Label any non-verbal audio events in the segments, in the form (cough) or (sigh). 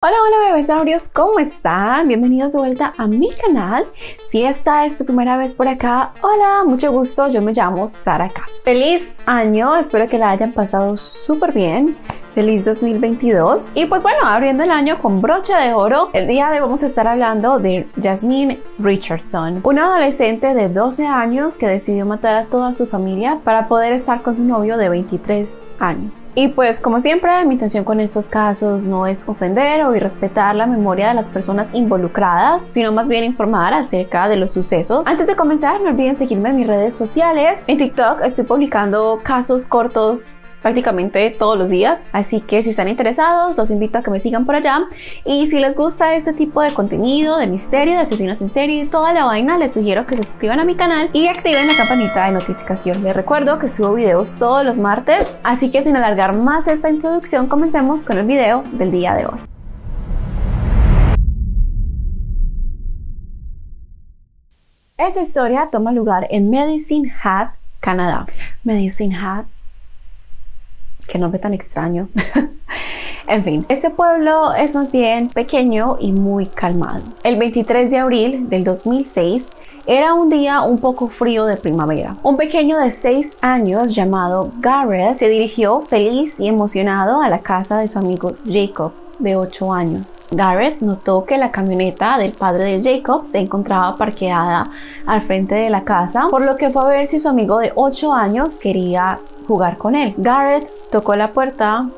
Hola, hola bebesaurios, ¿cómo están? Bienvenidos de vuelta a mi canal. Si esta es tu primera vez por acá, hola, mucho gusto, yo me llamo Sara. Feliz año, espero que la hayan pasado súper bien. Feliz 2022. Y pues bueno, abriendo el año con broche de oro, el día de hoy vamos a estar hablando de Jasmine Richardson, una adolescente de 12 años que decidió matar a toda su familia para poder estar con su novio de 23 años. Y pues como siempre, mi intención con estos casos no es ofender o irrespetar la memoria de las personas involucradas, sino más bien informar acerca de los sucesos. Antes de comenzar, no olviden seguirme en mis redes sociales. En TikTok estoy publicando casos cortos prácticamente todos los días. Así que si están interesados, los invito a que me sigan por allá. Y si les gusta este tipo de contenido, de misterio, de asesinos en serie y toda la vaina, les sugiero que se suscriban a mi canal y activen la campanita de notificación. Les recuerdo que subo videos todos los martes, así que sin alargar más esta introducción, comencemos con el video del día de hoy. Esta historia toma lugar en Medicine Hat, Canadá. Medicine Hat qué nombre tan extraño. (laughs) en fin, este pueblo es más bien pequeño y muy calmado. El 23 de abril del 2006 era un día un poco frío de primavera. Un pequeño de 6 años llamado Garrett se dirigió feliz y emocionado a la casa de su amigo Jacob de 8 años. Garrett notó que la camioneta del padre de Jacob se encontraba parqueada al frente de la casa, por lo que fue a ver si su amigo de 8 años quería jugar con él. Garrett tocó la puerta,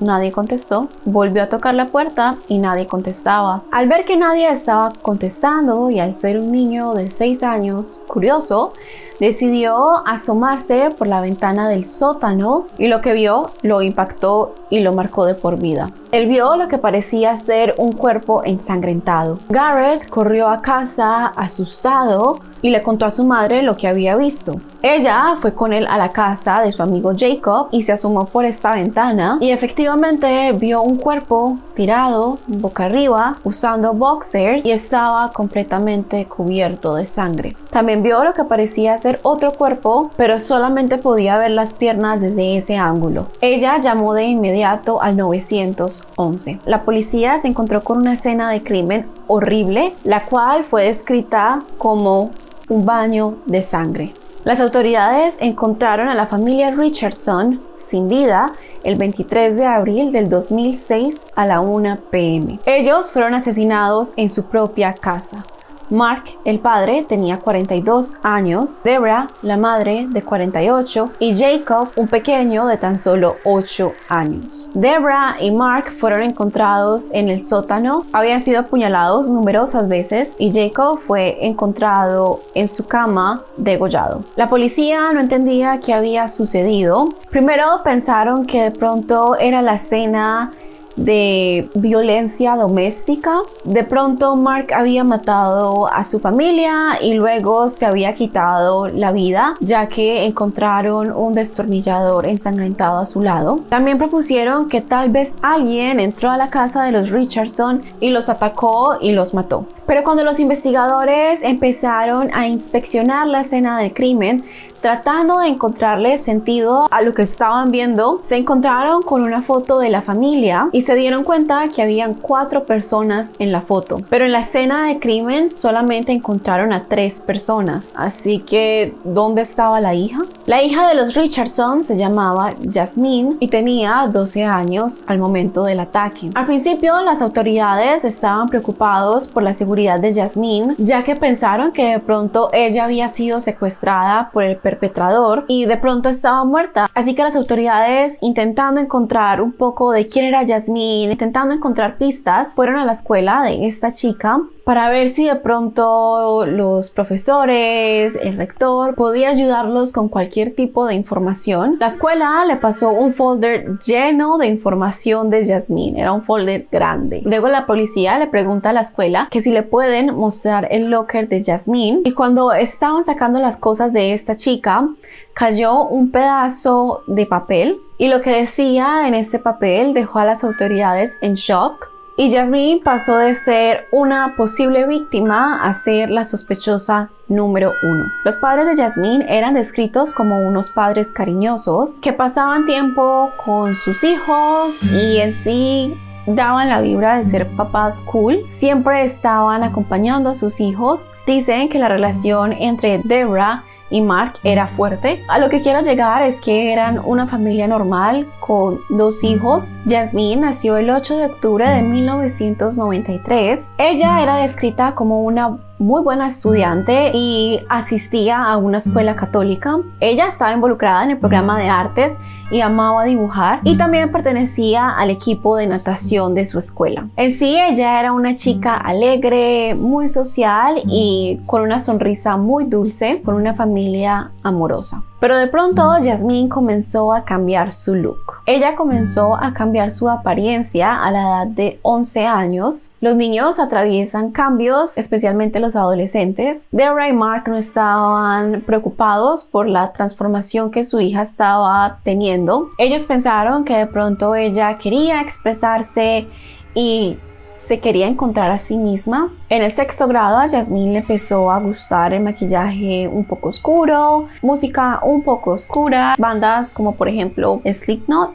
nadie contestó, volvió a tocar la puerta y nadie contestaba. Al ver que nadie estaba contestando y al ser un niño de 6 años curioso, decidió asomarse por la ventana del sótano y lo que vio lo impactó y lo marcó de por vida. Él vio lo que parecía ser un cuerpo ensangrentado. Garrett corrió a casa asustado y le contó a su madre lo que había visto. Ella fue con él a la casa de su amigo Jacob y se asomó por esta ventana y efectivamente vio un cuerpo tirado boca arriba usando boxers y estaba completamente cubierto de sangre. También vio lo que parecía ser otro cuerpo, pero solamente podía ver las piernas desde ese ángulo. Ella llamó de inmediato al 911. La policía se encontró con una escena de crimen horrible, la cual fue descrita como un baño de sangre. Las autoridades encontraron a la familia Richardson sin vida el 23 de abril del 2006 a la 1 pm. Ellos fueron asesinados en su propia casa. Mark, el padre, tenía 42 años, Debra, la madre, de 48 y Jacob, un pequeño de tan solo 8 años. Debra y Mark fueron encontrados en el sótano, habían sido apuñalados numerosas veces y Jacob fue encontrado en su cama degollado. La policía no entendía qué había sucedido. Primero pensaron que de pronto era la cena de violencia doméstica. De pronto Mark había matado a su familia y luego se había quitado la vida ya que encontraron un destornillador ensangrentado a su lado. También propusieron que tal vez alguien entró a la casa de los Richardson y los atacó y los mató. Pero cuando los investigadores empezaron a inspeccionar la escena del crimen, tratando de encontrarle sentido a lo que estaban viendo, se encontraron con una foto de la familia y se dieron cuenta que habían cuatro personas en la foto. Pero en la escena de crimen solamente encontraron a tres personas. Así que, ¿dónde estaba la hija? La hija de los Richardson se llamaba Jasmine y tenía 12 años al momento del ataque. Al principio, las autoridades estaban preocupados por la seguridad de Jasmine, ya que pensaron que de pronto ella había sido secuestrada por el perpetrador y de pronto estaba muerta. Así que las autoridades intentando encontrar un poco de quién era Jasmine, intentando encontrar pistas, fueron a la escuela de esta chica para ver si de pronto los profesores, el rector podía ayudarlos con cualquier tipo de información. La escuela le pasó un folder lleno de información de Jasmine, era un folder grande. Luego la policía le pregunta a la escuela que si le pueden mostrar el locker de Jasmine y cuando estaban sacando las cosas de esta chica, cayó un pedazo de papel y lo que decía en este papel dejó a las autoridades en shock y Jasmine pasó de ser una posible víctima a ser la sospechosa número uno. Los padres de Jasmine eran descritos como unos padres cariñosos que pasaban tiempo con sus hijos y en sí daban la vibra de ser papás cool, siempre estaban acompañando a sus hijos. Dicen que la relación entre Debra y Mark era fuerte. A lo que quiero llegar es que eran una familia normal con dos hijos. Jasmine nació el 8 de octubre de 1993. Ella era descrita como una muy buena estudiante y asistía a una escuela católica. Ella estaba involucrada en el programa de artes y amaba dibujar y también pertenecía al equipo de natación de su escuela. En sí ella era una chica alegre, muy social y con una sonrisa muy dulce, con una familia amorosa. Pero de pronto Jasmine comenzó a cambiar su look. Ella comenzó a cambiar su apariencia a la edad de 11 años. Los niños atraviesan cambios, especialmente los adolescentes. Deborah y Mark no estaban preocupados por la transformación que su hija estaba teniendo. Ellos pensaron que de pronto ella quería expresarse y se quería encontrar a sí misma. En el sexto grado a Jasmine le empezó a gustar el maquillaje un poco oscuro, música un poco oscura, bandas como por ejemplo Slipknot.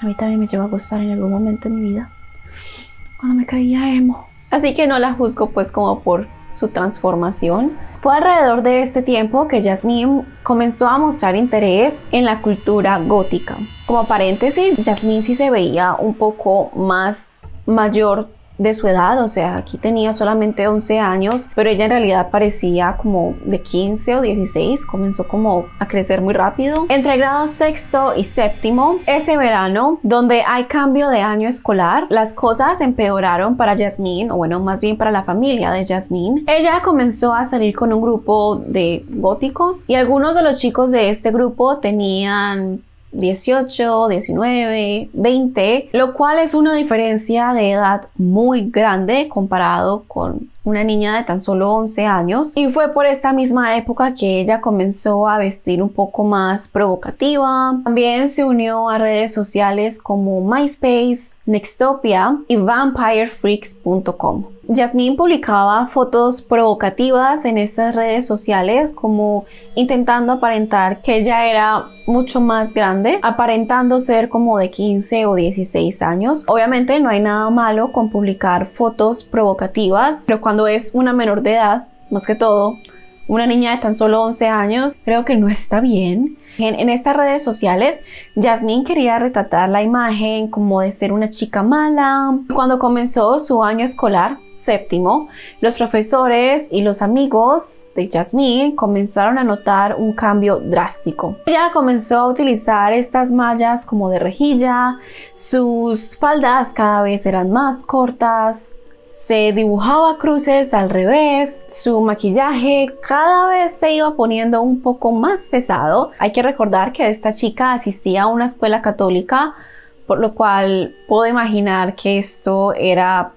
A mí también me llegó a gustar en algún momento de mi vida, cuando me creía emo. Así que no la juzgo pues como por su transformación. Fue alrededor de este tiempo que Jasmine comenzó a mostrar interés en la cultura gótica. Como paréntesis, Jasmine sí se veía un poco más mayor de su edad, o sea, aquí tenía solamente 11 años, pero ella en realidad parecía como de 15 o 16, comenzó como a crecer muy rápido. Entre el grado sexto y séptimo, ese verano, donde hay cambio de año escolar, las cosas empeoraron para Jasmine, o bueno, más bien para la familia de Jasmine. Ella comenzó a salir con un grupo de góticos y algunos de los chicos de este grupo tenían 18, 19, 20, lo cual es una diferencia de edad muy grande comparado con una niña de tan solo 11 años y fue por esta misma época que ella comenzó a vestir un poco más provocativa. También se unió a redes sociales como MySpace, Nextopia y VampireFreaks.com. Jasmine publicaba fotos provocativas en estas redes sociales como intentando aparentar que ella era mucho más grande, aparentando ser como de 15 o 16 años. Obviamente no hay nada malo con publicar fotos provocativas, pero cuando es una menor de edad, más que todo, una niña de tan solo 11 años, creo que no está bien. En, estas redes sociales, Jasmine quería retratar la imagen como de ser una chica mala. Cuando comenzó su año escolar, séptimo, los profesores y los amigos de Jasmine comenzaron a notar un cambio drástico. Ella comenzó a utilizar estas mallas como de rejilla, sus faldas cada vez eran más cortas, se dibujaba cruces al revés, su maquillaje cada vez se iba poniendo un poco más pesado. Hay que recordar que esta chica asistía a una escuela católica, por lo cual puedo imaginar que esto era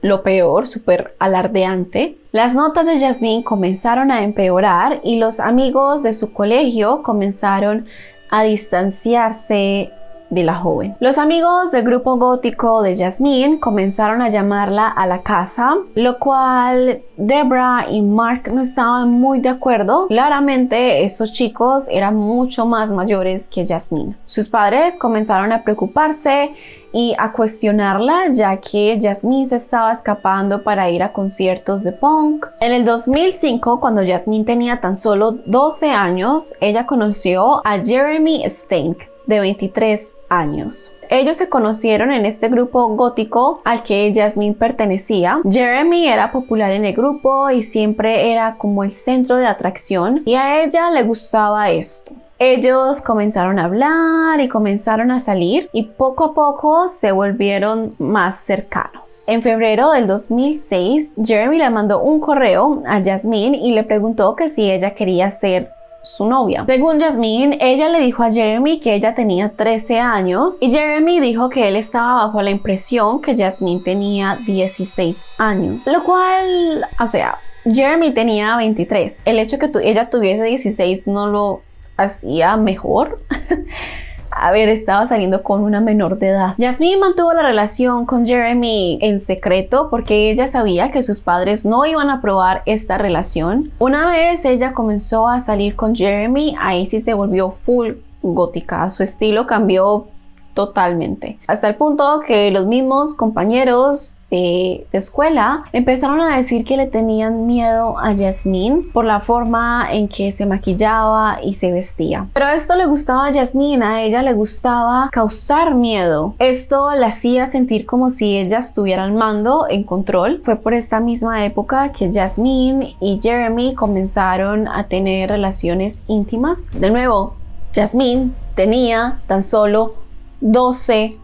lo peor, súper alardeante. Las notas de Jasmine comenzaron a empeorar y los amigos de su colegio comenzaron a distanciarse de la joven. Los amigos del grupo gótico de Jasmine comenzaron a llamarla a la casa, lo cual Debra y Mark no estaban muy de acuerdo. Claramente esos chicos eran mucho más mayores que Jasmine. Sus padres comenzaron a preocuparse y a cuestionarla ya que Jasmine se estaba escapando para ir a conciertos de punk. En el 2005, cuando Jasmine tenía tan solo 12 años, ella conoció a Jeremy Stank, de 23 años. Ellos se conocieron en este grupo gótico al que Jasmine pertenecía. Jeremy era popular en el grupo y siempre era como el centro de atracción y a ella le gustaba esto. Ellos comenzaron a hablar y comenzaron a salir y poco a poco se volvieron más cercanos. En febrero del 2006, Jeremy le mandó un correo a Jasmine y le preguntó que si ella quería ser su novia. Según Jasmine, ella le dijo a Jeremy que ella tenía 13 años y Jeremy dijo que él estaba bajo la impresión que Jasmine tenía 16 años, lo cual, o sea, Jeremy tenía 23. El hecho que ella tuviese 16 no lo hacía mejor. (laughs) haber estado saliendo con una menor de edad. Jasmine mantuvo la relación con Jeremy en secreto porque ella sabía que sus padres no iban a aprobar esta relación. Una vez ella comenzó a salir con Jeremy, ahí sí se volvió full gótica. Su estilo cambió totalmente. Hasta el punto que los mismos compañeros de, escuela empezaron a decir que le tenían miedo a Jasmine por la forma en que se maquillaba y se vestía. Pero esto le gustaba a Jasmine, a ella le gustaba causar miedo. Esto la hacía sentir como si ella estuviera al mando, en control. Fue por esta misma época que Jasmine y Jeremy comenzaron a tener relaciones íntimas. De nuevo, Jasmine tenía tan solo 12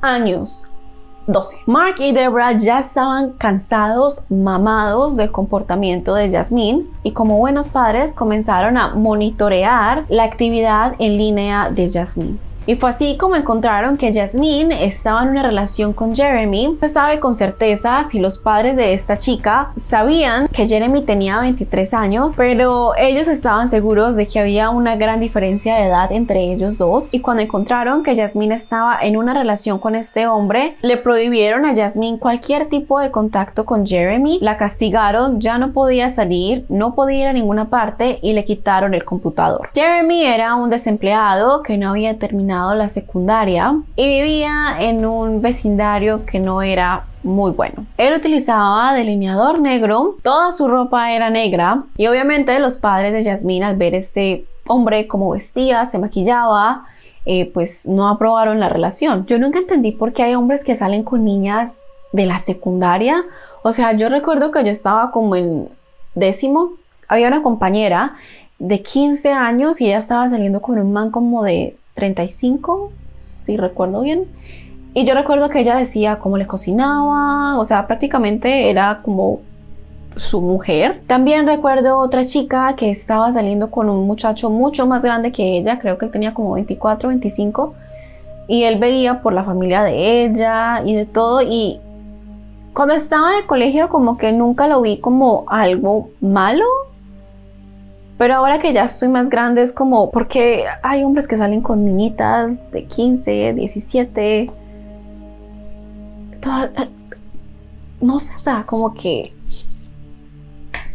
años. 12. Mark y Deborah ya estaban cansados, mamados del comportamiento de Jasmine y como buenos padres comenzaron a monitorear la actividad en línea de Jasmine. Y fue así como encontraron que Jasmine estaba en una relación con Jeremy. Se sabe con certeza si los padres de esta chica sabían que Jeremy tenía 23 años, pero ellos estaban seguros de que había una gran diferencia de edad entre ellos dos. Y cuando encontraron que Jasmine estaba en una relación con este hombre, le prohibieron a Jasmine cualquier tipo de contacto con Jeremy, la castigaron, ya no podía salir, no podía ir a ninguna parte y le quitaron el computador. Jeremy era un desempleado que no había terminado la secundaria y vivía en un vecindario que no era muy bueno. Él utilizaba delineador negro, toda su ropa era negra y obviamente los padres de Jasmine al ver este hombre como vestía, se maquillaba, eh, pues no aprobaron la relación. Yo nunca entendí por qué hay hombres que salen con niñas de la secundaria. O sea, yo recuerdo que yo estaba como en décimo, había una compañera de 15 años y ella estaba saliendo con un man como de 35, si recuerdo bien. Y yo recuerdo que ella decía cómo le cocinaba, o sea, prácticamente era como su mujer. También recuerdo otra chica que estaba saliendo con un muchacho mucho más grande que ella, creo que él tenía como 24, 25, y él veía por la familia de ella y de todo, y cuando estaba en el colegio como que nunca lo vi como algo malo, pero ahora que ya estoy más grande es como, porque hay hombres que salen con niñitas de 15, 17. Eh, no sé, o sea, como que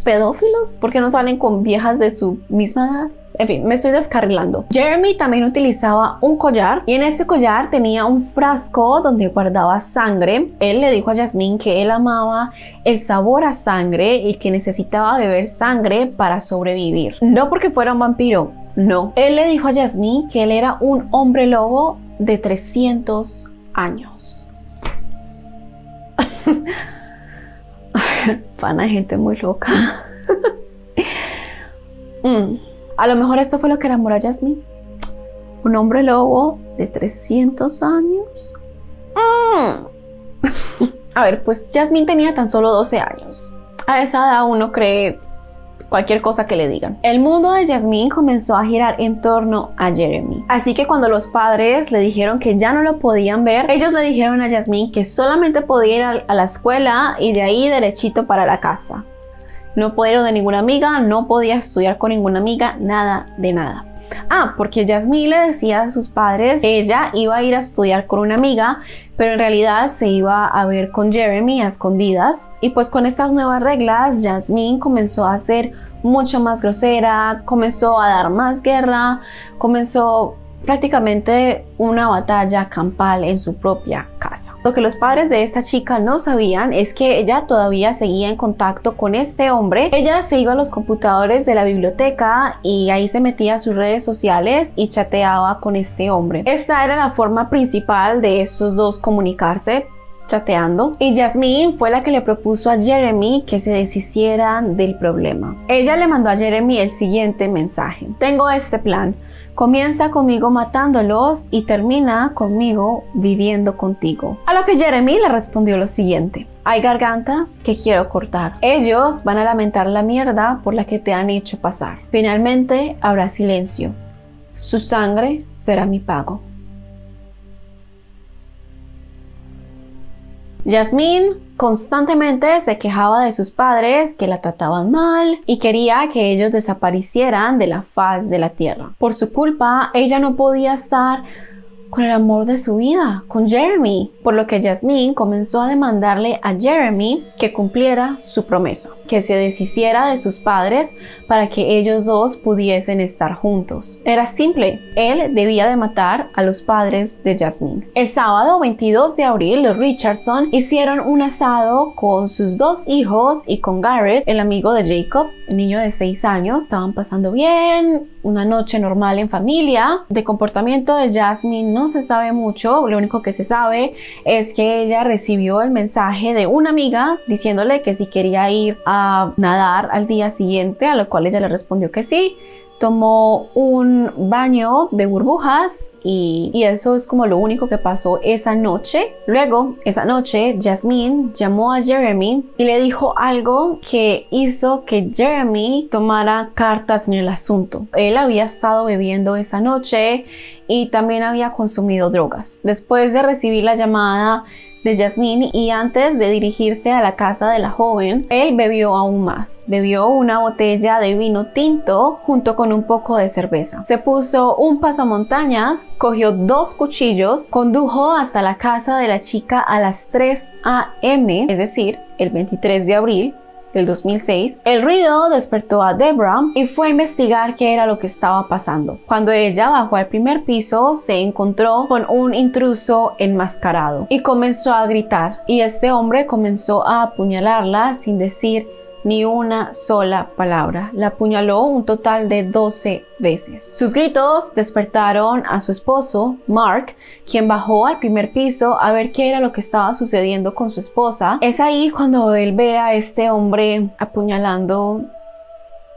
pedófilos, porque no salen con viejas de su misma edad. En fin, me estoy descarrilando. Jeremy también utilizaba un collar y en ese collar tenía un frasco donde guardaba sangre. Él le dijo a Jasmine que él amaba el sabor a sangre y que necesitaba beber sangre para sobrevivir. No porque fuera un vampiro, no. Él le dijo a Jasmine que él era un hombre lobo de 300 años. (laughs) Pana gente muy loca. (laughs) mm. A lo mejor esto fue lo que enamoró a Jasmine. Un hombre lobo de 300 años. Mm. (laughs) a ver, pues Jasmine tenía tan solo 12 años. A esa edad uno cree cualquier cosa que le digan. El mundo de Jasmine comenzó a girar en torno a Jeremy. Así que cuando los padres le dijeron que ya no lo podían ver, ellos le dijeron a Jasmine que solamente podía ir a la escuela y de ahí derechito para la casa. No podía ir de ninguna amiga, no podía estudiar con ninguna amiga, nada de nada. Ah, porque Jasmine le decía a sus padres ella iba a ir a estudiar con una amiga, pero en realidad se iba a ver con Jeremy a escondidas. Y pues con estas nuevas reglas, Jasmine comenzó a ser mucho más grosera, comenzó a dar más guerra, comenzó prácticamente una batalla campal en su propia casa. Lo que los padres de esta chica no sabían es que ella todavía seguía en contacto con este hombre. Ella se iba a los computadores de la biblioteca y ahí se metía a sus redes sociales y chateaba con este hombre. Esta era la forma principal de estos dos comunicarse chateando y Jasmine fue la que le propuso a Jeremy que se deshicieran del problema. Ella le mandó a Jeremy el siguiente mensaje. Tengo este plan. Comienza conmigo matándolos y termina conmigo viviendo contigo. A lo que Jeremy le respondió lo siguiente. Hay gargantas que quiero cortar. Ellos van a lamentar la mierda por la que te han hecho pasar. Finalmente habrá silencio. Su sangre será mi pago. Yasmín constantemente se quejaba de sus padres que la trataban mal y quería que ellos desaparecieran de la faz de la tierra. Por su culpa, ella no podía estar con el amor de su vida, con Jeremy, por lo que Jasmine comenzó a demandarle a Jeremy que cumpliera su promesa, que se deshiciera de sus padres para que ellos dos pudiesen estar juntos. Era simple, él debía de matar a los padres de Jasmine. El sábado 22 de abril, los Richardson hicieron un asado con sus dos hijos y con Garrett, el amigo de Jacob, niño de 6 años. Estaban pasando bien, una noche normal en familia. De comportamiento de Jasmine no se sabe mucho, lo único que se sabe es que ella recibió el mensaje de una amiga diciéndole que si quería ir a nadar al día siguiente, a lo cual ella le respondió que sí tomó un baño de burbujas y, eso es como lo único que pasó esa noche. Luego, esa noche, Jasmine llamó a Jeremy y le dijo algo que hizo que Jeremy tomara cartas en el asunto. Él había estado bebiendo esa noche y también había consumido drogas. Después de recibir la llamada, de Jasmine y antes de dirigirse a la casa de la joven, él bebió aún más. Bebió una botella de vino tinto junto con un poco de cerveza. Se puso un pasamontañas, cogió dos cuchillos, condujo hasta la casa de la chica a las 3 a.m., es decir, el 23 de abril, del 2006, el ruido despertó a Debra y fue a investigar qué era lo que estaba pasando. Cuando ella bajó al primer piso, se encontró con un intruso enmascarado y comenzó a gritar y este hombre comenzó a apuñalarla sin decir ni una sola palabra. La apuñaló un total de 12 veces. Sus gritos despertaron a su esposo, Mark, quien bajó al primer piso a ver qué era lo que estaba sucediendo con su esposa. Es ahí cuando él ve a este hombre apuñalando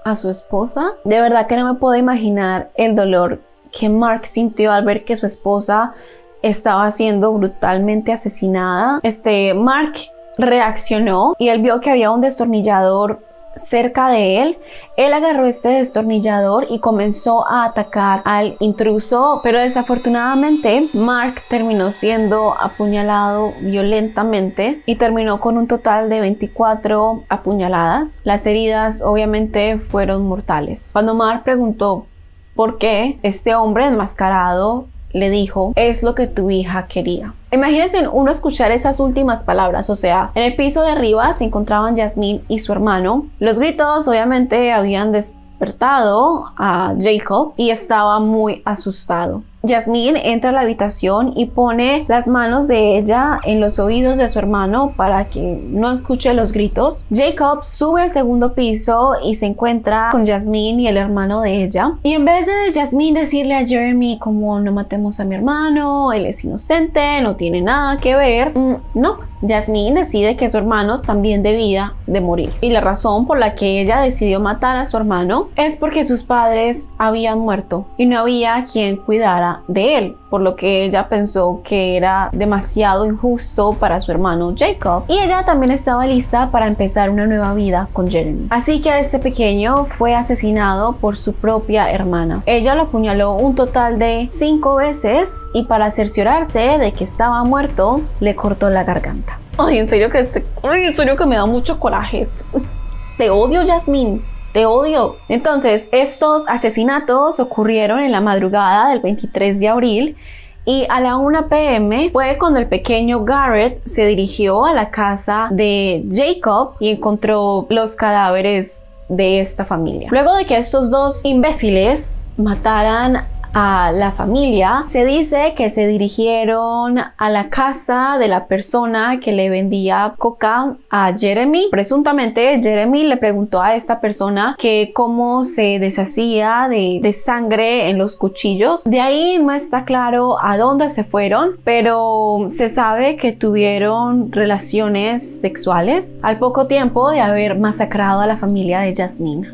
a su esposa. De verdad que no me puedo imaginar el dolor que Mark sintió al ver que su esposa estaba siendo brutalmente asesinada. Este Mark reaccionó y él vio que había un destornillador cerca de él, él agarró este destornillador y comenzó a atacar al intruso, pero desafortunadamente Mark terminó siendo apuñalado violentamente y terminó con un total de 24 apuñaladas. Las heridas obviamente fueron mortales. Cuando Mark preguntó por qué este hombre enmascarado le dijo, es lo que tu hija quería. Imagínense uno escuchar esas últimas palabras, o sea, en el piso de arriba se encontraban Jasmine y su hermano. Los gritos obviamente habían despertado a Jacob y estaba muy asustado. Jasmine entra a la habitación y pone las manos de ella en los oídos de su hermano para que no escuche los gritos. Jacob sube al segundo piso y se encuentra con Jasmine y el hermano de ella. Y en vez de Jasmine decirle a Jeremy como no matemos a mi hermano, él es inocente, no tiene nada que ver, mm, no, Jasmine decide que su hermano también debía de morir. Y la razón por la que ella decidió matar a su hermano es porque sus padres habían muerto y no había quien cuidara de él, por lo que ella pensó que era demasiado injusto para su hermano Jacob. Y ella también estaba lista para empezar una nueva vida con Jeremy. Así que este pequeño fue asesinado por su propia hermana. Ella lo apuñaló un total de cinco veces y para cerciorarse de que estaba muerto, le cortó la garganta. Ay, en serio que este, ay, en serio que me da mucho coraje esto. (laughs) Te odio, Jasmine. Te odio. Entonces, estos asesinatos ocurrieron en la madrugada del 23 de abril y a la 1 pm fue cuando el pequeño Garrett se dirigió a la casa de Jacob y encontró los cadáveres de esta familia. Luego de que estos dos imbéciles mataran a la familia, se dice que se dirigieron a la casa de la persona que le vendía coca a Jeremy. Presuntamente Jeremy le preguntó a esta persona que cómo se deshacía de, sangre en los cuchillos. De ahí no está claro a dónde se fueron, pero se sabe que tuvieron relaciones sexuales al poco tiempo de haber masacrado a la familia de Jasmine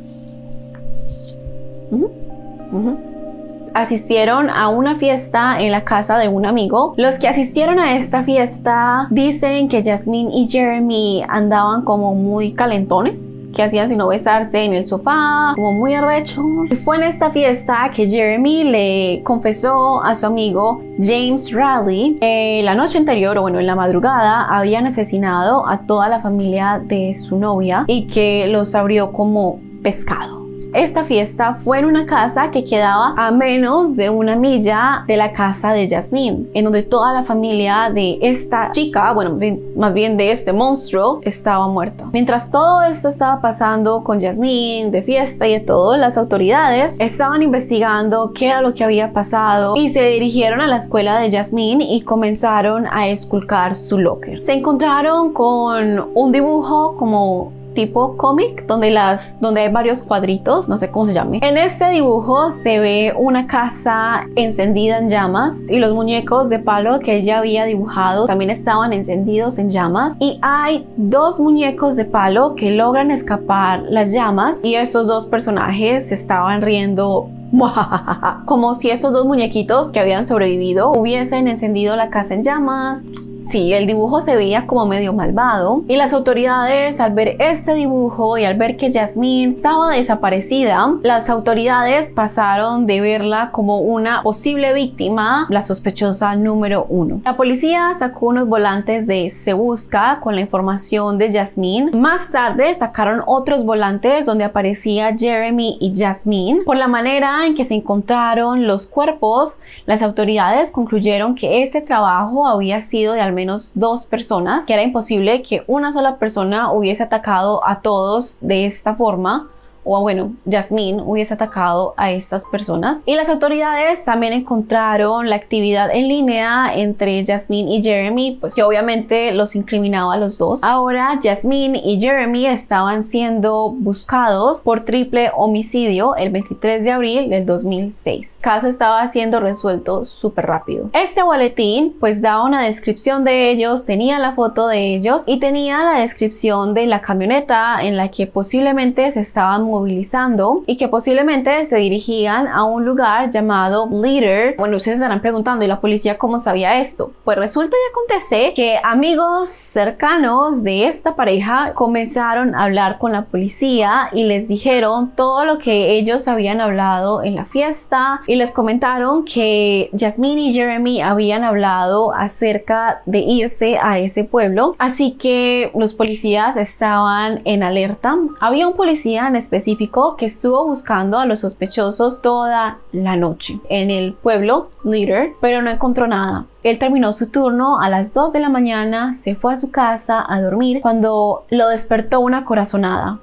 asistieron a una fiesta en la casa de un amigo. Los que asistieron a esta fiesta dicen que Jasmine y Jeremy andaban como muy calentones que hacían sino besarse en el sofá, como muy arrecho. Y fue en esta fiesta que Jeremy le confesó a su amigo James Raleigh que la noche anterior, o bueno, en la madrugada, habían asesinado a toda la familia de su novia y que los abrió como pescado. Esta fiesta fue en una casa que quedaba a menos de una milla de la casa de Jasmine, en donde toda la familia de esta chica, bueno, más bien de este monstruo, estaba muerto. Mientras todo esto estaba pasando con Jasmine, de fiesta y de todo, las autoridades estaban investigando qué era lo que había pasado y se dirigieron a la escuela de Jasmine y comenzaron a esculcar su locker. Se encontraron con un dibujo como tipo cómic donde las donde hay varios cuadritos no sé cómo se llame. En este dibujo se ve una casa encendida en llamas y los muñecos de palo que ella había dibujado también estaban encendidos en llamas. Y hay dos muñecos de palo que logran escapar las llamas y estos dos personajes se estaban riendo (laughs) como si esos dos muñequitos que habían sobrevivido hubiesen encendido la casa en llamas El dibujo se veía como medio malvado y las autoridades al ver este dibujo y al ver que Jasmine estaba desaparecida, las autoridades pasaron de verla como una posible víctima, la sospechosa número uno. La policía sacó unos volantes de Se Busca con la información de Jasmine. Más tarde sacaron otros volantes donde aparecía Jeremy y Jasmine. Por la manera en que se encontraron los cuerpos, las autoridades concluyeron que este trabajo había sido de al menos dos personas, que era imposible que una sola persona hubiese atacado a todos de esta forma o bueno, Jasmine hubiese atacado a estas personas. Y las autoridades también encontraron la actividad en línea entre Jasmine y Jeremy, pues que obviamente los incriminaba a los dos. Ahora Jasmine y Jeremy estaban siendo buscados por triple homicidio el 23 de abril del 2006. El caso estaba siendo resuelto súper rápido. Este boletín pues daba una descripción de ellos, tenía la foto de ellos y tenía la descripción de la camioneta en la que posiblemente se estaban movilizando y que posiblemente se dirigían a un lugar llamado Leader. Bueno, ustedes estarán preguntando, ¿y la policía cómo sabía esto? Pues resulta y acontece que amigos cercanos de esta pareja comenzaron a hablar con la policía y les dijeron todo lo que ellos habían hablado en la fiesta y les comentaron que Jasmine y Jeremy habían hablado acerca de irse a ese pueblo. Así que los policías estaban en alerta. Había un policía en especial que estuvo buscando a los sospechosos toda la noche en el pueblo Leader, pero no encontró nada. Él terminó su turno a las 2 de la mañana, se fue a su casa a dormir cuando lo despertó una corazonada.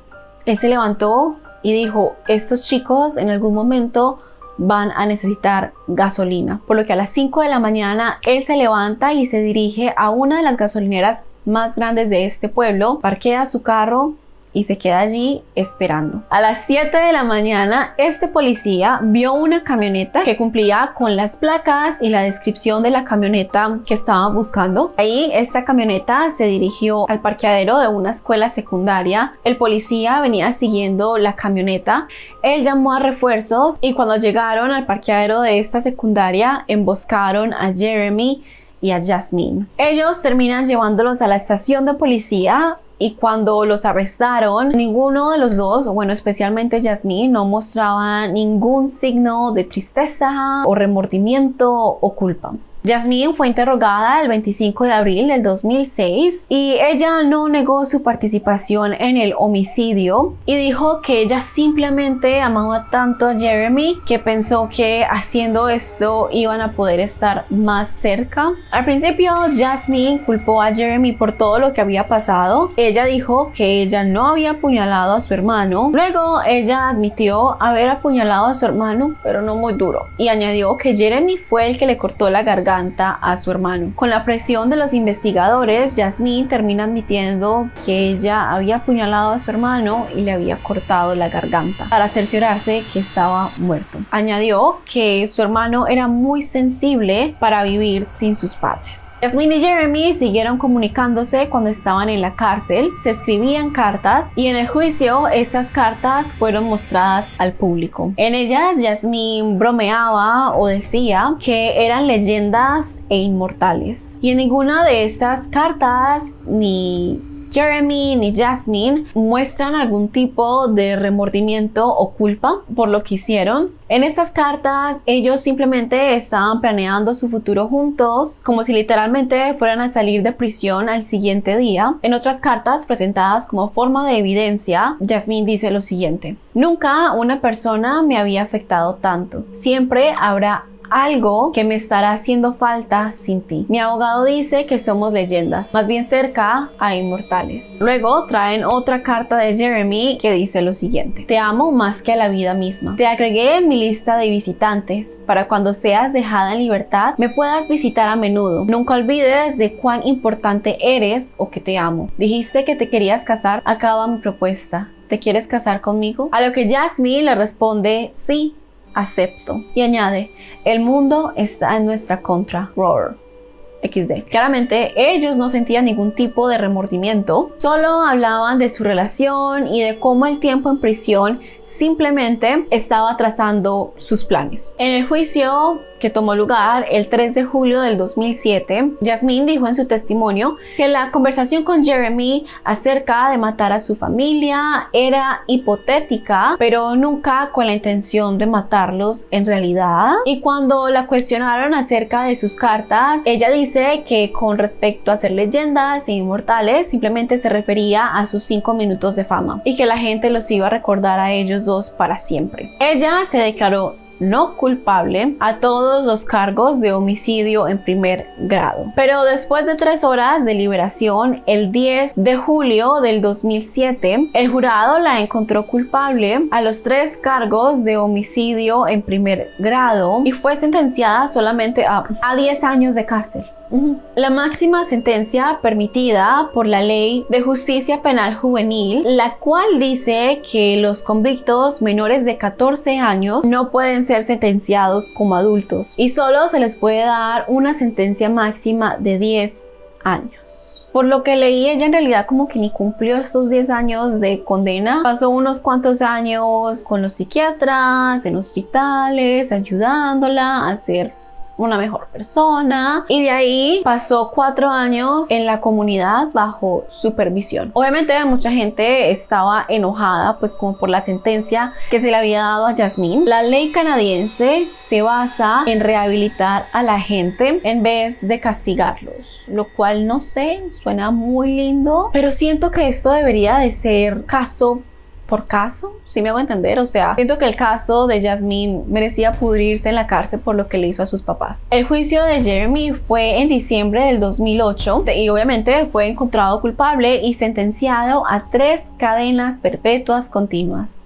Él se levantó y dijo, estos chicos en algún momento van a necesitar gasolina. Por lo que a las 5 de la mañana él se levanta y se dirige a una de las gasolineras más grandes de este pueblo, parquea su carro y se queda allí esperando. A las 7 de la mañana, este policía vio una camioneta que cumplía con las placas y la descripción de la camioneta que estaba buscando. Ahí esta camioneta se dirigió al parqueadero de una escuela secundaria. El policía venía siguiendo la camioneta. Él llamó a refuerzos y cuando llegaron al parqueadero de esta secundaria, emboscaron a Jeremy y a Jasmine. Ellos terminan llevándolos a la estación de policía y cuando los arrestaron, ninguno de los dos, bueno, especialmente Jasmine, no mostraba ningún signo de tristeza o remordimiento o culpa. Jasmine fue interrogada el 25 de abril del 2006 y ella no negó su participación en el homicidio y dijo que ella simplemente amaba tanto a Jeremy que pensó que haciendo esto iban a poder estar más cerca. Al principio Jasmine culpó a Jeremy por todo lo que había pasado. Ella dijo que ella no había apuñalado a su hermano. Luego ella admitió haber apuñalado a su hermano, pero no muy duro. Y añadió que Jeremy fue el que le cortó la garganta a su hermano. Con la presión de los investigadores, Jasmine termina admitiendo que ella había apuñalado a su hermano y le había cortado la garganta para cerciorarse que estaba muerto. Añadió que su hermano era muy sensible para vivir sin sus padres. Jasmine y Jeremy siguieron comunicándose cuando estaban en la cárcel, se escribían cartas y en el juicio estas cartas fueron mostradas al público. En ellas Jasmine bromeaba o decía que eran leyendas e inmortales. Y en ninguna de esas cartas ni Jeremy ni Jasmine muestran algún tipo de remordimiento o culpa por lo que hicieron. En estas cartas ellos simplemente estaban planeando su futuro juntos, como si literalmente fueran a salir de prisión al siguiente día. En otras cartas presentadas como forma de evidencia, Jasmine dice lo siguiente. Nunca una persona me había afectado tanto. Siempre habrá algo que me estará haciendo falta sin ti. Mi abogado dice que somos leyendas, más bien cerca a inmortales. Luego traen otra carta de Jeremy que dice lo siguiente. Te amo más que a la vida misma. Te agregué en mi lista de visitantes para cuando seas dejada en libertad me puedas visitar a menudo. Nunca olvides de cuán importante eres o que te amo. Dijiste que te querías casar. Acaba mi propuesta. ¿Te quieres casar conmigo? A lo que Jasmine le responde sí, acepto. Y añade, el mundo está en nuestra contra. Roar. XD. Claramente ellos no sentían ningún tipo de remordimiento, solo hablaban de su relación y de cómo el tiempo en prisión simplemente estaba trazando sus planes. En el juicio que tomó lugar el 3 de julio del 2007, Jasmine dijo en su testimonio que la conversación con Jeremy acerca de matar a su familia era hipotética, pero nunca con la intención de matarlos en realidad. Y cuando la cuestionaron acerca de sus cartas, ella dice que con respecto a ser leyendas e inmortales, simplemente se refería a sus 5 minutos de fama y que la gente los iba a recordar a ellos dos para siempre. Ella se declaró no culpable a todos los cargos de homicidio en primer grado. Pero después de tres horas de liberación, el 10 de julio del 2007, el jurado la encontró culpable a los tres cargos de homicidio en primer grado y fue sentenciada solamente a, a 10 años de cárcel. La máxima sentencia permitida por la Ley de Justicia Penal Juvenil, la cual dice que los convictos menores de 14 años no pueden ser sentenciados como adultos y solo se les puede dar una sentencia máxima de 10 años. Por lo que leí, ella en realidad como que ni cumplió estos 10 años de condena. Pasó unos cuantos años con los psiquiatras, en hospitales, ayudándola a ser una mejor persona y de ahí pasó cuatro años en la comunidad bajo supervisión. Obviamente mucha gente estaba enojada pues como por la sentencia que se le había dado a Jasmine. La ley canadiense se basa en rehabilitar a la gente en vez de castigarlos, lo cual no sé, suena muy lindo, pero siento que esto debería de ser caso por caso, si me hago entender, o sea, siento que el caso de Jasmine merecía pudrirse en la cárcel por lo que le hizo a sus papás. El juicio de Jeremy fue en diciembre del 2008 y obviamente fue encontrado culpable y sentenciado a tres cadenas perpetuas continuas.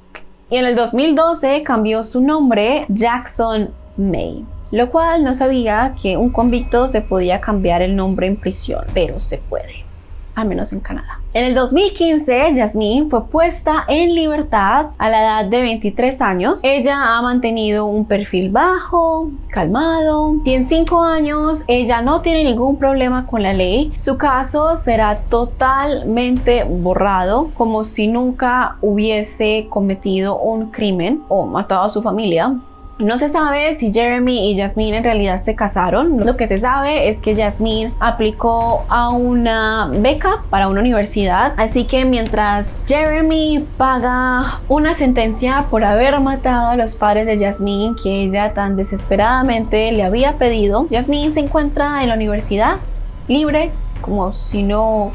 Y en el 2012 cambió su nombre Jackson May lo cual no sabía que un convicto se podía cambiar el nombre en prisión, pero se puede al menos en Canadá. En el 2015, Jasmine fue puesta en libertad a la edad de 23 años. Ella ha mantenido un perfil bajo, calmado, y en 5 años ella no tiene ningún problema con la ley. Su caso será totalmente borrado, como si nunca hubiese cometido un crimen o matado a su familia. No se sabe si Jeremy y Jasmine en realidad se casaron. Lo que se sabe es que Jasmine aplicó a una beca para una universidad. Así que mientras Jeremy paga una sentencia por haber matado a los padres de Jasmine que ella tan desesperadamente le había pedido, Jasmine se encuentra en la universidad libre como si no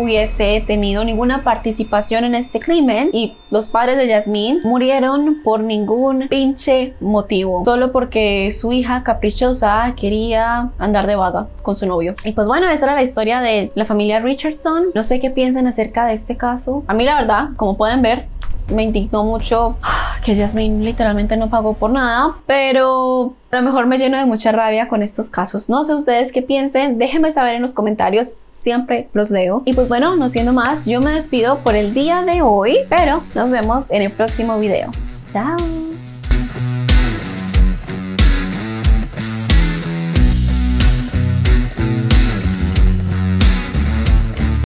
hubiese tenido ninguna participación en este crimen y los padres de Yasmín murieron por ningún pinche motivo, solo porque su hija caprichosa quería andar de vaga con su novio. Y pues bueno, esa era la historia de la familia Richardson. No sé qué piensan acerca de este caso. A mí la verdad, como pueden ver, me indignó mucho que Jasmine literalmente no pagó por nada, pero a lo mejor me lleno de mucha rabia con estos casos. No sé ustedes qué piensen, déjenme saber en los comentarios, siempre los leo. Y pues bueno, no siendo más, yo me despido por el día de hoy, pero nos vemos en el próximo video. Chao.